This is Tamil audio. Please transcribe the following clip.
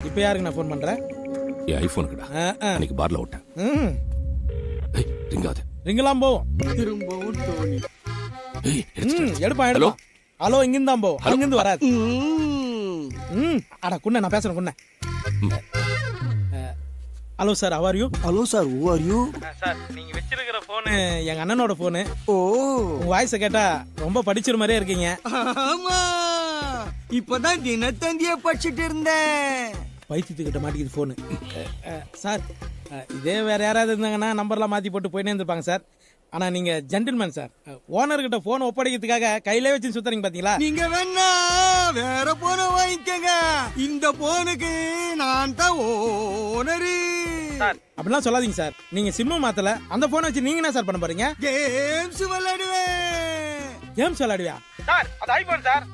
இப்போ யாருக்கு நான் ஃபோன் பண்றேன்? என் ஆ. அன்னைக்கு பார்ல விட்டேன் ம். ஏய் ரிங்காது. ரிங்கெல்லாம் போவோம். திரும்பவும் ஏய் எடுத்துட்டு ம் எடுப்பான் எடுப்பான் ஹலோ? இங்கிருந்து தான் போவோம் அங்கிருந்து வராது. ம். ம். அட குண்ண நான் பேசுறேன் குண்ண. Hello sir how are you hello sir who are you sir நீங்க வச்சிருக்கிற போனு எங்க அண்ணனோட போனு ஓ. உங்க வாய்ஸை கேட்டா ரொம்ப படிச்சிற மாதிரியே இருக்கீங்க. ஆமா. இப்பதான் தினத்தந்திய படிச்சிட்டு இருந்தேன். பைத்தியத்துக்கிட்ட மாட்டிக்குது ஃபோனு சார் இதே வேற யாராவது இருந்தாங்கன்னா நம்பர்லாம் மாற்றி போட்டு போயிட்டே இருந்திருப்பாங்க சார். ஆனால் நீங்கள் ஜென்டில்மேன் சார். ஓனர்கிட்ட ஃபோன் ஒப்படைக்கிறதுக்காக கையிலே வச்சு சுத்துறீங்க பார்த்தீங்களா நீங்க வேணா வேற போன வாங்கிக்கங்க. இந்த போனுக்கு நான் தான் ஓனரு அப்படிலாம் சொல்லாதீங்க சார். நீங்கள் சிம்மு மாத்தல. அந்த ஃபோனை வச்சு நீங்கள் என்ன சார் பண்ண போறீங்க? கேம்ஸ் விளையாடுவேன். கேம்ஸ் விளையாடுவியா? சார் அது ஐபோன் சார்.